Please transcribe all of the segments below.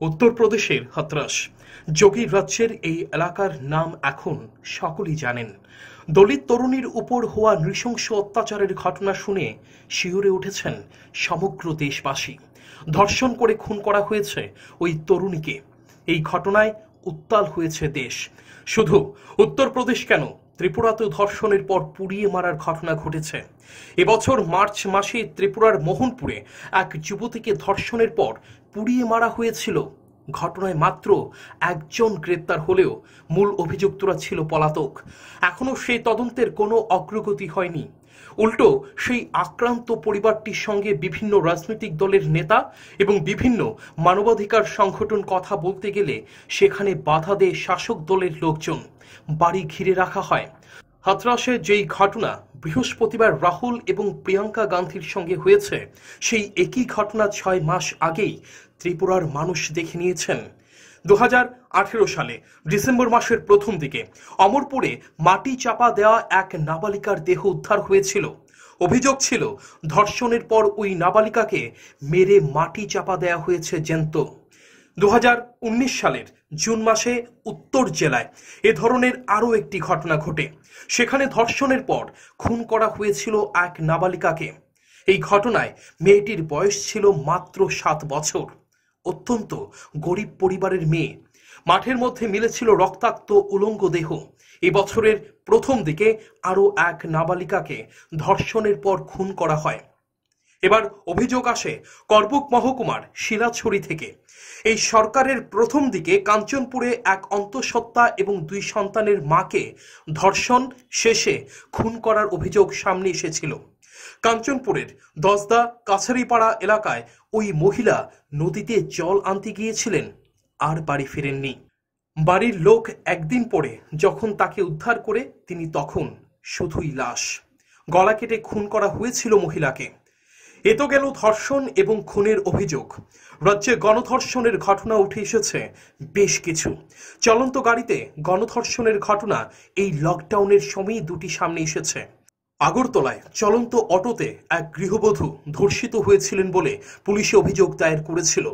উত্তরপ্রদেশের হাতরাস। যোগী রাজ্যের এই এলাকার নাম এখন সকলেই জানেন। দলিত তরুণীর উপর হওয়া নৃশংস অত্যাচারের ঘটনা শুনে শিউরে উঠেছেন সমগ্র দেশবাসী। ধর্ষণ করে খুন করা হয়েছে ওই তরুণীকে। এই ঘটনায় উত্তাল হয়েছে দেশ। শুধু উত্তরপ্রদেশ কেন? ত্রিপুরাতেও ধর্ষণের পর পুড়িয়ে মারার ঘটনা ঘটেছে। এবছর মার্চ মাসে ত্রিপুরার মোহনপুরে এক যুবতীকে ধর্ষণের পর পুড়িয়ে মারা হয়েছিল। ঘটনায় মাত্র একজন গ্রেপ্তার হলেও মূল অভিযুক্তরা ছিল পলাতক। এখনও সেই তদন্তের কোনো অগ্রগতি হয়নি। উল্টো, সেই আক্রান্ত পরিবারটির সঙ্গে বিভিন্ন রাজনৈতিক দলের নেতা এবং বিভিন্ন মানবাধিকার সংগঠন কথা বলতে গেলে সেখানে বাধা দেয় শাসক দলের লোকজন। বাড়ি ঘিরে রাখা হয়। হাতরাসে যেই ঘটনা বৃহস্পতিবার রাহুল এবং প্রিয়াঙ্কা গান্ধীর সঙ্গে হয়েছে, সেই একই ঘটনা ছয় মাস আগেই ত্রিপুরার মানুষ দেখে নিয়েছেন। দু হাজার আঠেরো সালে, ডিসেম্বর মাসের প্রথম দিকে অমরপুরে মাটি চাপা দেওয়া এক নাবালিকার দেহ উদ্ধার হয়েছিল। অভিযোগ ছিল, ধর্ষণের পর ওই নাবালিকাকে মেরে মাটি চাপা দেওয়া হয়েছে জ্যান্ত। দু সালের জুন মাসে উত্তর জেলায় এ ধরনের আরও একটি ঘটনা ঘটে। সেখানে ধর্ষণের পর খুন করা হয়েছিল এক নাবালিকাকে। এই ঘটনায় মেয়েটির বয়স ছিল মাত্র সাত বছর। অত্যন্ত গরিব পরিবারের মেয়ে। মাঠের মধ্যে মিলেছিল রক্তাক্ত উলঙ্গ দেহ। এবছরের প্রথম দিকে আরও এক নাবালিকাকে ধর্ষণের পর খুন করা হয়। এবার অভিযোগ আসে করবুক মহকুমার শিলাছড়ি থেকে। এই সরকারের প্রথম দিকে কাঞ্চনপুরে এক অন্তঃসত্ত্বা এবং দুই সন্তানের মাকে ধর্ষণ, শেষে খুন করার অভিযোগ সামনে এসেছিল। কাঞ্চনপুরের দশদা কাছারিপাড়া এলাকায় ওই মহিলা নদীতে জল আনতে গিয়েছিলেন, আর বাড়ি ফিরেননি। বাড়ির লোক একদিন পরে যখন তাকে উদ্ধার করে, তিনি তখন শুধুই লাশ। গলা কেটে খুন করা হয়েছিল মহিলাকে। এ তো গেল ধর্ষণ এবং খুনের অভিযোগ। রাজ্যে গণধর্ষণের ঘটনা উঠে এসেছে বেশ কিছু। চলন্ত গাড়িতে গণধর্ষণের ঘটনা এই লকডাউনের সময়ই দুটি সামনে এসেছে। আগরতলায় চলন্ত অটোতে এক গৃহবধূ ধর্ষিত হয়েছিলেন বলে পুলিশে অভিযোগ দায়ের করেছিল।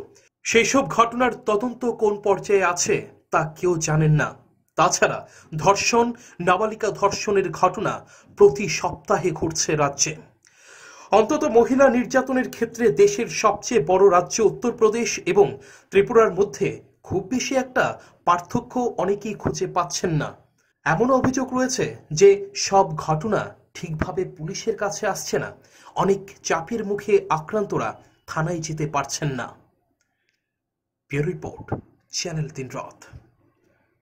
সেই সব ঘটনার তদন্ত কোন পর্যায়ে আছে তা কেউ জানেন না। তাছাড়া ধর্ষণ, নাবালিকা ধর্ষণের ঘটনা প্রতি সপ্তাহে ঘটছে রাজ্যে। অন্তত মহিলা নির্যাতনের ক্ষেত্রে দেশের সবচেয়ে বড় রাজ্য উত্তরপ্রদেশ এবং ত্রিপুরার মধ্যে খুব বেশি একটা পার্থক্য অনেকেই খুঁজে পাচ্ছেন না। এমন অভিযোগ রয়েছে যে সব ঘটনা ঠিকভাবে পুলিশের কাছে আসছে না। অনেক চাপের মুখে আক্রান্তরা থানায় যেতে পারছেন না। রিপোর্ট, চ্যানেল তিন রথ।